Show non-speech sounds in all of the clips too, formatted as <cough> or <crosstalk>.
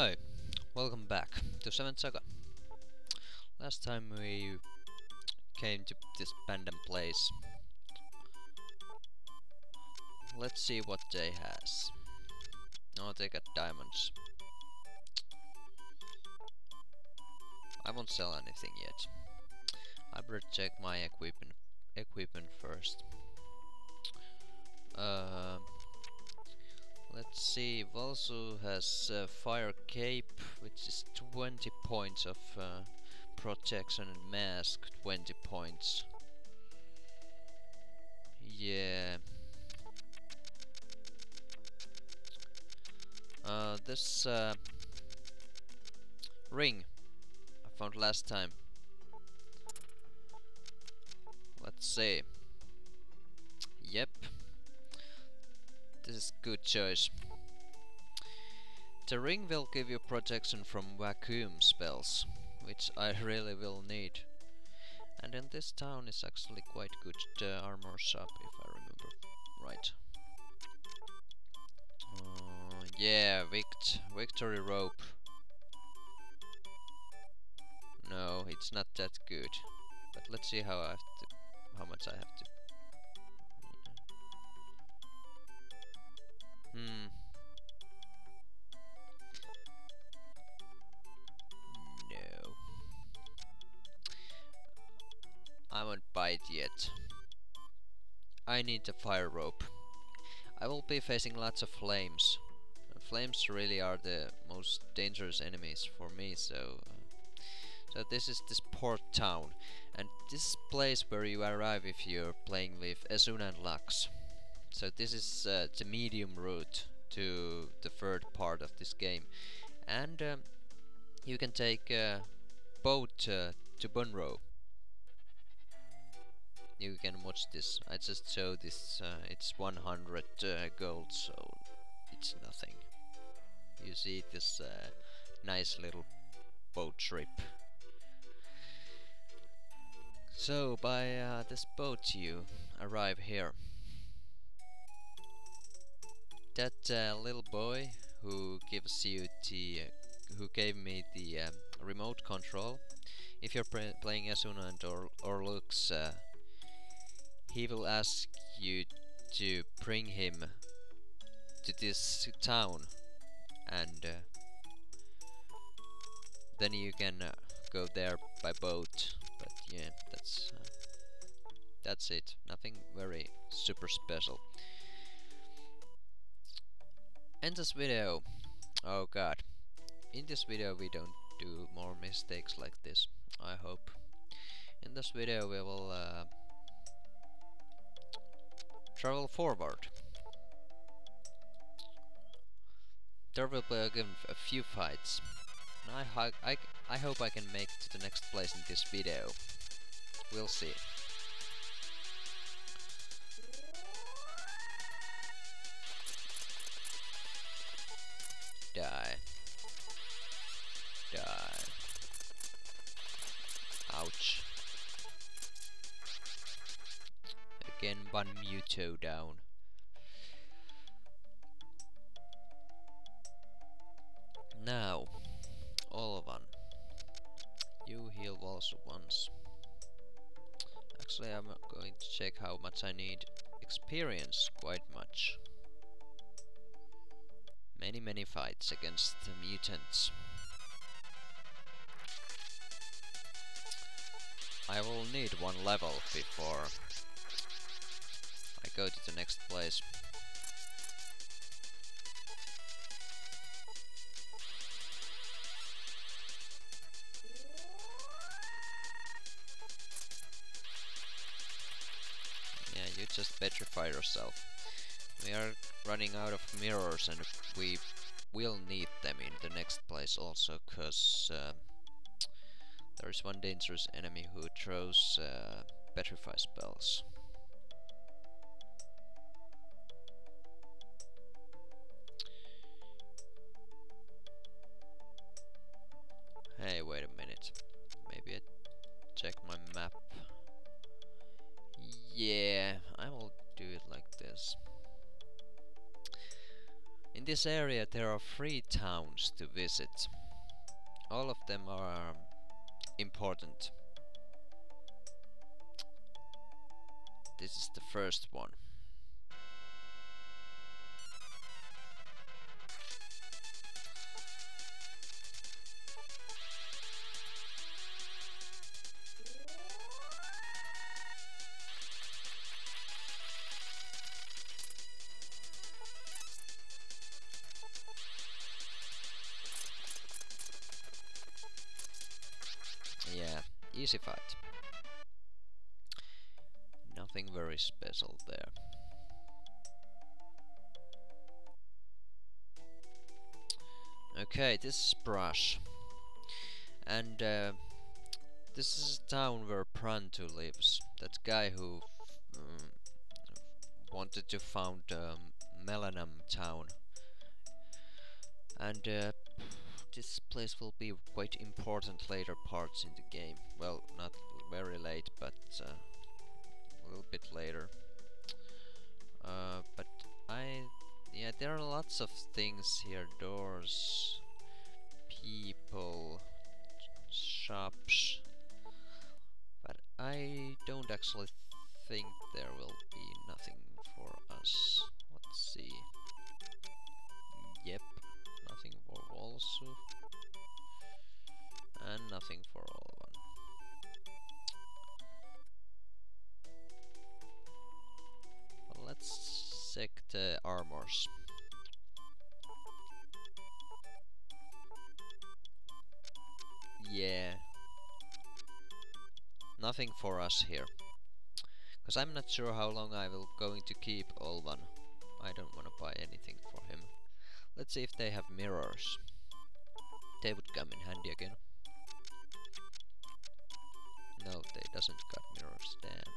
Hi, welcome back to 7th Saga. Last time we came to this abandoned place. Let's see what they has. Oh, they got diamonds. I won't sell anything yet. I better check my equipment equipment first. Uh, Let's see, Valsu has uh, Fire Cape, which is 20 points of uh, protection and Mask, 20 points. Yeah. Uh, this uh, ring I found last time. Let's see. Yep. This is good choice. The ring will give you protection from vacuum spells, which I <laughs> really will need. And in this town is actually quite good uh, armor shop, if I remember right. Uh, yeah, Vict Victory Rope. No, it's not that good. But let's see how I have to, how much I have to Hmm. No. I won't buy it yet. I need a fire rope. I will be facing lots of flames. Flames really are the most dangerous enemies for me, so... Uh, so this is this port town, and this place where you arrive if you're playing with Esuna and Lux. So this is uh, the medium route to the third part of this game. And um, you can take a boat uh, to Bonro. You can watch this. I just show this. Uh, it's 100 uh, gold, so it's nothing. You see this uh, nice little boat trip. So by uh, this boat you arrive here that uh, little boy who gives you the uh, who gave me the um, remote control if you're playing Esuna or, or Lux uh, he will ask you to bring him to this town and uh, then you can uh, go there by boat. But yeah that's uh, that's it. Nothing very super special in this video, oh god, in this video we don't do more mistakes like this, I hope. In this video we will uh, travel forward. There will be again a few fights. I, I, I hope I can make to the next place in this video. We'll see. One Muto down. Now, all of one. You heal also once. Actually, I'm going to check how much I need. Experience quite much many many fights against the mutants. I will need one level before go to the next place. Yeah, you just petrify yourself. We are running out of mirrors and we will need them in the next place also, cause uh, there is one dangerous enemy who throws uh, petrify spells. Yeah, I will do it like this. In this area there are three towns to visit. All of them are um, important. This is the first one. Easy fight. Nothing very special there. Okay, this is Brush. And uh, this is a town where Prantu lives. That guy who um, wanted to found um, Melenam town. And uh, this place will be quite important later parts in the game. Well, not very late, but uh, a little bit later. Uh, but I, yeah, there are lots of things here. Doors, people, shops. But I don't actually think there will be nothing for us. Let's see. Valsu. And nothing for all. Well, let's check the armors. Yeah. Nothing for us here. Because I'm not sure how long I will going to keep Olvan. I don't want to buy anything for him. Let's see if they have mirrors. They would come in handy again. No, they doesn't got mirrors, damn.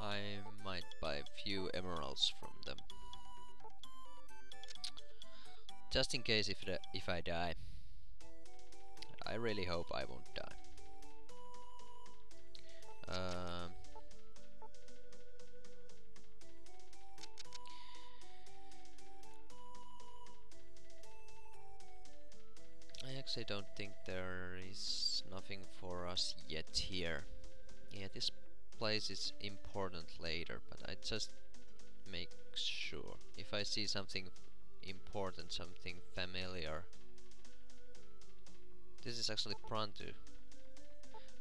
I might buy a few emeralds from them. Just in case if, if I die. I really hope I won't die. Um, actually don't think there is nothing for us yet here. Yeah, this place is important later, but I just make sure. If I see something important, something familiar. This is actually Prantu.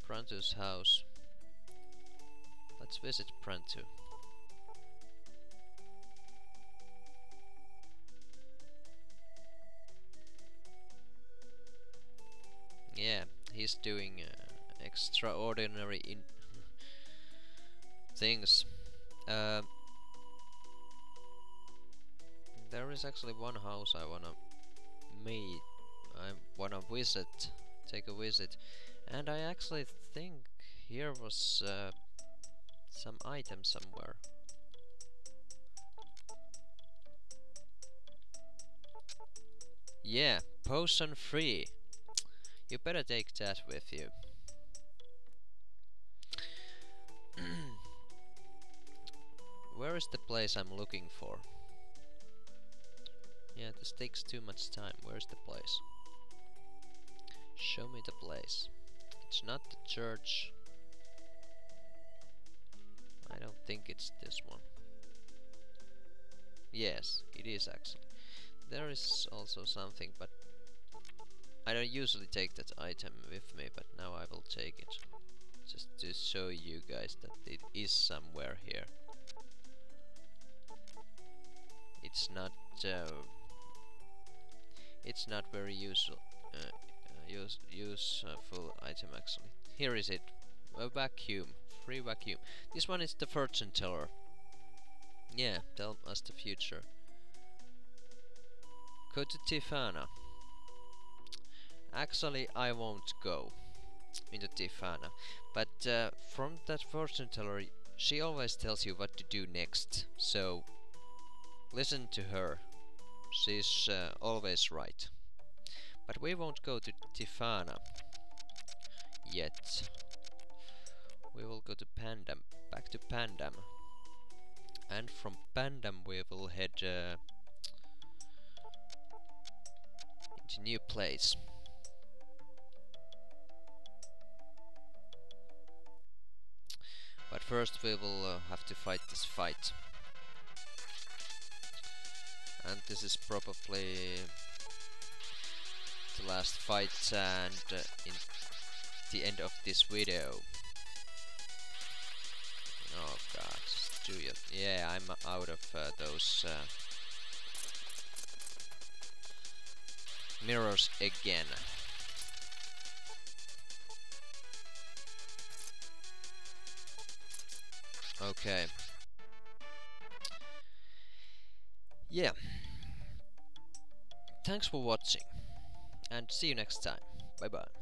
Prantu's house. Let's visit Prantu. He's doing uh, extraordinary in things. Uh, there is actually one house I wanna meet. I wanna visit, take a visit, and I actually think here was uh, some item somewhere. Yeah, potion free. You better take that with you. <clears throat> Where is the place I'm looking for? Yeah, this takes too much time. Where's the place? Show me the place. It's not the church. I don't think it's this one. Yes, it is actually. There is also something, but I don't usually take that item with me, but now I will take it. Just to show you guys that it is somewhere here. It's not uh, it's not very useful uh, uh, use, useful item actually. Here is it. A vacuum. Free vacuum. This one is the fortune teller. Yeah, tell us the future. Go to Tifana. Actually, I won't go into Tifana. But uh, from that fortune teller, she always tells you what to do next. So, listen to her. She's uh, always right. But we won't go to Tifana yet. We will go to Panda back to Pandam. And from Pandam we will head uh, into new place. But first we will uh, have to fight this fight. And this is probably the last fight and uh, in the end of this video. Oh god, do you? Yeah, I'm out of uh, those uh, mirrors again. Okay. Yeah. Thanks for watching and see you next time. Bye bye.